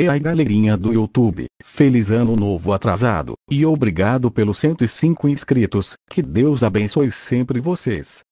E aí galerinha do YouTube, feliz ano novo atrasado, e obrigado pelos 105 inscritos, que Deus abençoe sempre vocês.